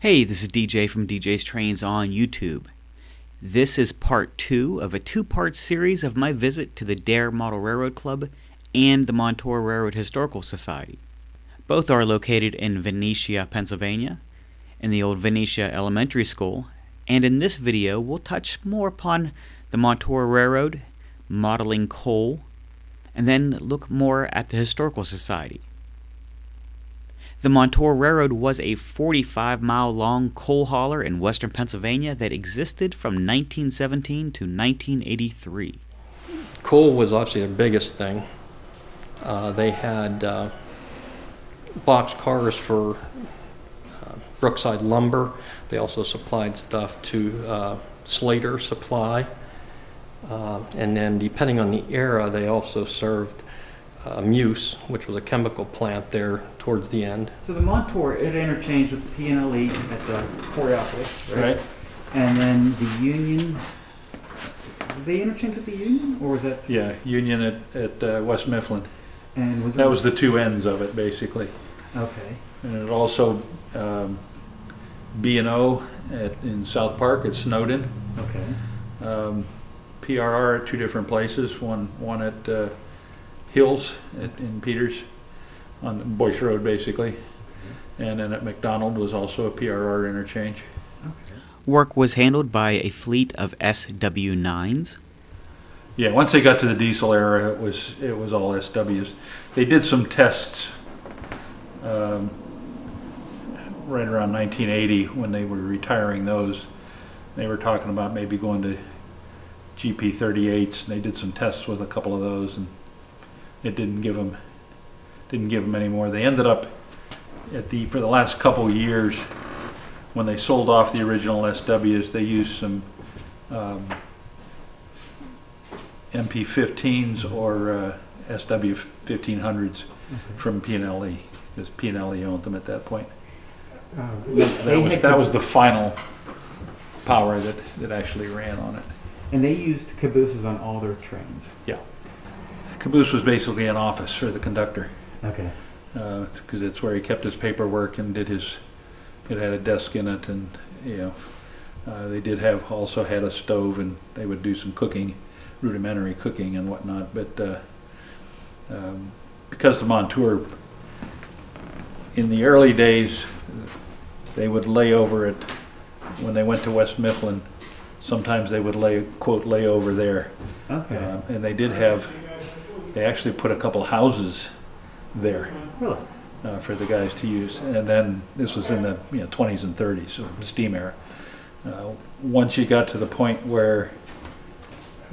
Hey, this is DJ from DJ's Trains on YouTube. This is part two of a two part series of my visit to the Dare Model Railroad Club and the Montour Railroad Historical Society. Both are located in Venetia, Pennsylvania, in the old Venetia Elementary School, and in this video we'll touch more upon the Montour Railroad, modeling coal, and then look more at the Historical Society. The Montour Railroad was a 45 mile long coal hauler in western Pennsylvania that existed from 1917 to 1983. Coal was obviously the biggest thing. Uh, they had uh, box cars for uh, Brookside Lumber. They also supplied stuff to uh, Slater Supply. Uh, and then, depending on the era, they also served uh, Muse, which was a chemical plant there towards the end. So the Montour, it interchanged with the P&LE at the Coraopolis, right? And then the Union, did they interchange with the Union, or was that, Yeah, Union at, at uh, West Mifflin. and was it? That was the two ends of it, basically. Okay, And it also, um, B and O at, in South Park at Snowden. okay, Um, PRR at two different places, one, one at, uh, Hills at, in Peters, on Boyce Road, basically. And then at McDonald was also a PRR interchange. Work was handled by a fleet of SW9s. Yeah, once they got to the diesel era, it was, it was all SWs. They did some tests, um, right around nineteen eighty, when they were retiring those. They were talking about maybe going to GP thirty-eights, and they did some tests with a couple of those, and it didn't give them, didn't give them any more. They ended up, at the, for the last couple of years, when they sold off the original SWs, they used some, um, MP15s or uh, SW1500s from P&LE, because P&LE owned them at that point. That was, that was the final power that, that actually ran on it. And they used cabooses on all their trains. Caboose was basically an office for the conductor, Okay. because it's where he kept his paperwork and did his, it had a desk in it and, you know, uh, they did have, also had a stove and they would do some cooking, rudimentary cooking and whatnot, but, uh, um, because the Montour, in the early days, they would lay over it, when they went to West Mifflin, sometimes they would lay, quote, lay over there. Okay. Uh, And they did have, they actually put a couple houses there Really? uh, for the guys to use. And then, this was in the, you know, twenties and thirties, so steam era. Uh, Once you got to the point where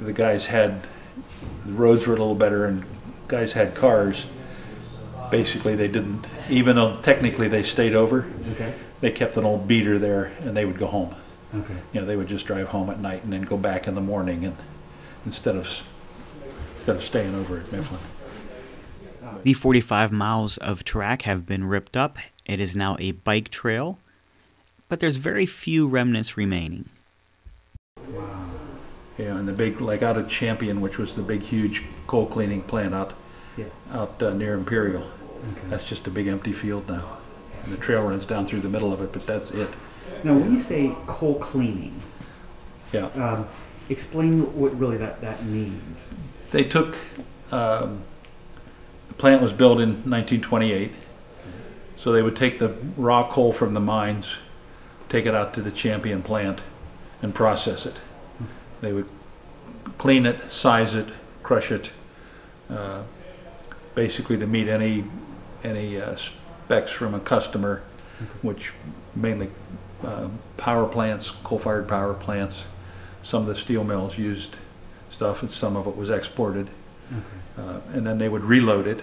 the guys had, the roads were a little better and guys had cars, basically they didn't, even though technically they stayed over, Okay. they kept an old beater there and they would go home. Okay. You know, they would just drive home at night and then go back in the morning and, instead of, instead of staying over at Mifflin. The 45 miles of track have been ripped up. It is now a bike trail, but there's very few remnants remaining. You know, and the big, like out of Champion, which was the big, huge coal cleaning plant out, Yeah. out uh, near Imperial. Okay. That's just a big empty field now. And the trail runs down through the middle of it, but that's it. Now, when you say coal cleaning, Yeah. um, explain what really that, that means. They took, um, the plant was built in 1928. So they would take the raw coal from the mines, take it out to the Champion plant and process it. They would clean it, size it, crush it, uh, basically to meet any, any uh, specs from a customer, which mainly uh, power plants, coal-fired power plants. Some of the steel mills used stuff, and some of it was exported. Uh, And then they would reload it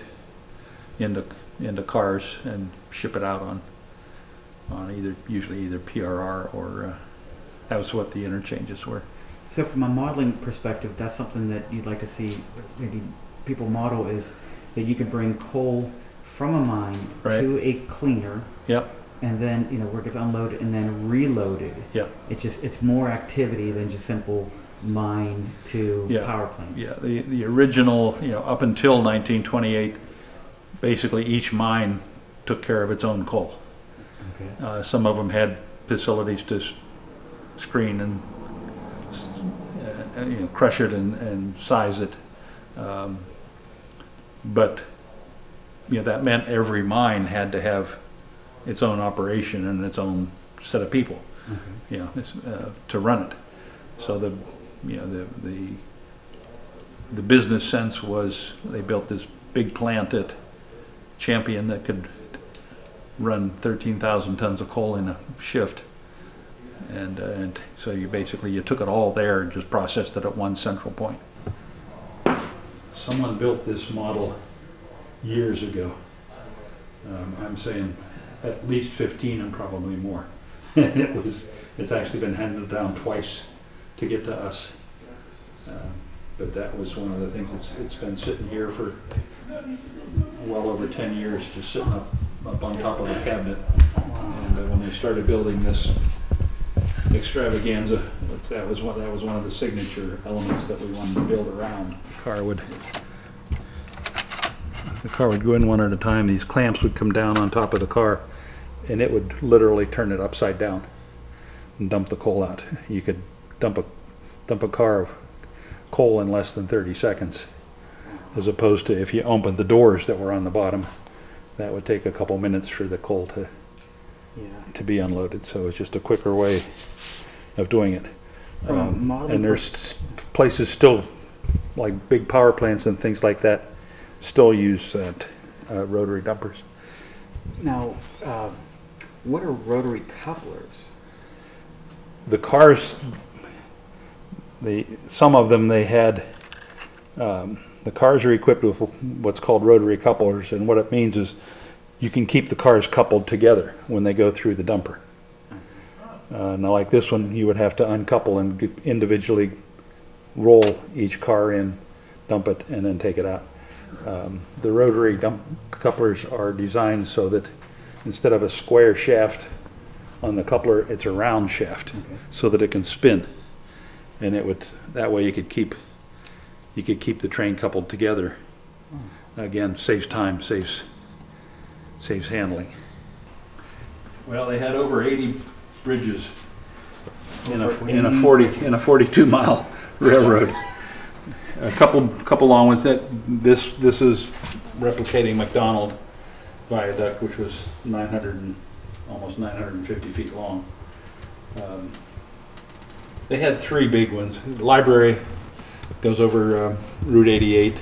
into, into cars and ship it out on, on either, usually either PRR or, uh, that was what the interchanges were. So, from a modeling perspective, that's something that you'd like to see maybe people model is that you could bring coal from a mine Right. to a cleaner, Yep, and then you know where it gets unloaded and then reloaded. Yeah. It just it's more activity than just simple mine to Yeah. power plant. yeah, the, the original, you know, up until nineteen twenty-eight, basically each mine took care of its own coal. Okay. Uh, some of them had facilities to screen and, uh, you know, crush it and, and size it. Um, But, you know, that meant every mine had to have its own operation and its own set of people, you know, this, uh, to run it. So the, you know, the, the, the business sense was they built this big plant at Champion that could run thirteen thousand tons of coal in a shift. And, uh, and so you basically, you took it all there and just processed it at one central point. Someone built this model years ago. Um, I'm saying at least fifteen and probably more. It was, it's actually been handed down twice to get to us. Um, But that was one of the things, it's, it's been sitting here for well over ten years, just sitting up, up on top of the cabinet. And uh, when they started building this extravaganza, that was one, that was one of the signature elements that we wanted to build around. The car would, the car would go in one at a time, these clamps would come down on top of the car, and it would literally turn it upside down and dump the coal out. You could dump a, dump a car of coal in less than thirty seconds as opposed to if you opened the doors that were on the bottom, that would take a couple minutes for the coal to, Yeah. to be unloaded. So it's just a quicker way of doing it. Um, And there's places still, like big power plants and things like that, still use uh, uh, rotary dumpers. Now, uh, what are rotary couplers? The cars, the, some of them, they had, um, the cars are equipped with what's called rotary couplers, and what it means is you can keep the cars coupled together when they go through the dumper. Uh, now, like this one, you would have to uncouple and individually roll each car in, dump it, and then take it out. Um, the rotary dump couplers are designed so that instead of a square shaft on the coupler, it's a round shaft so that it can spin. And it would, that way you could keep, you could keep the train coupled together. Again, saves time, saves, saves handling. Well, they had over eighty bridges in a, Over in a forty, in a forty-two mile railroad. A couple, couple long ones that, this, this is replicating McDonald Viaduct, which was nine hundred and, almost nine hundred and fifty feet long. Um, They had three big ones. The Library goes over um, Route 88.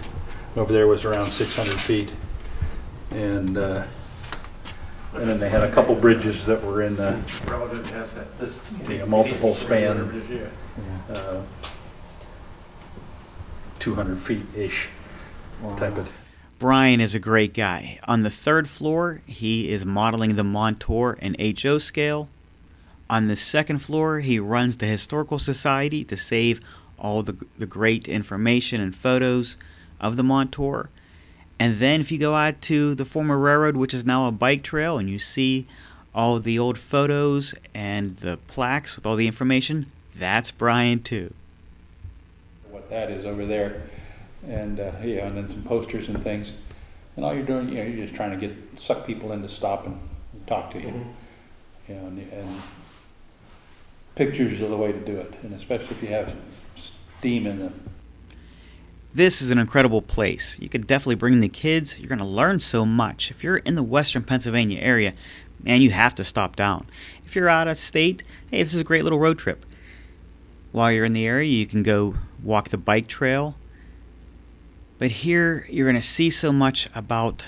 Over there was around 600 feet. And, uh, and then they had a couple bridges that were in the, the multiple span, uh, 200 feet-ish type of. Brian is a great guy. On the third floor, he is modeling the Montour and HO scale. On the second floor, he runs the Historical Society to save all the, the great information and photos of the Montour. And then, if you go out to the former railroad, which is now a bike trail, and you see all the old photos and the plaques with all the information, that's Brian too. What that is over there. And, uh, yeah, and then some posters and things. And all you're doing, you know, you're just trying to get, suck people in to stop and talk to you. You know, and, and pictures are the way to do it, and especially if you have steam in them. This is an incredible place. You could definitely bring the kids. You're going to learn so much. If you're in the western Pennsylvania area, man, you have to stop down. If you're out of state, hey, this is a great little road trip. While you're in the area, you can go walk the bike trail. But here, you're going to see so much about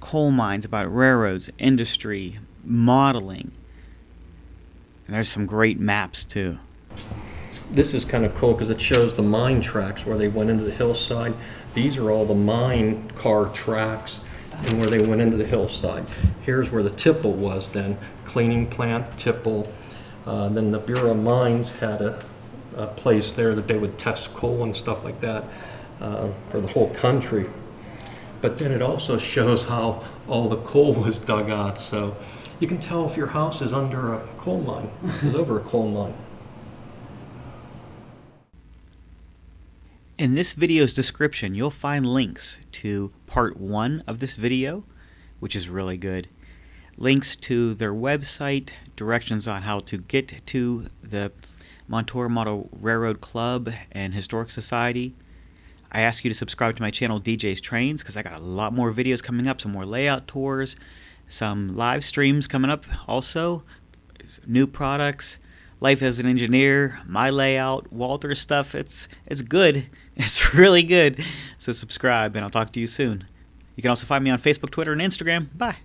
coal mines, about railroads, industry, modeling. And there's some great maps, too. This is kind of cool because it shows the mine tracks where they went into the hillside. These are all the mine car tracks and where they went into the hillside. Here's where the tipple was then, cleaning plant, tipple. Uh, Then the Bureau of Mines had a, a place there that they would test coal and stuff like that uh, for the whole country. But then it also shows how all the coal was dug out, so you can tell if your house is under a coal mine, is over a coal mine. In this video's description, you'll find links to part one of this video, which is really good. links to their website, directions on how to get to the Montour Model Railroad Club and Historic Society. I ask you to subscribe to my channel DJ's Trains because I got a lot more videos coming up, some more layout tours, some live streams coming up also, new products, life as an engineer, my layout, Walthers stuff. It's it's good. It's really good. So subscribe and I'll talk to you soon. You can also find me on Facebook, Twitter, and Instagram. Bye.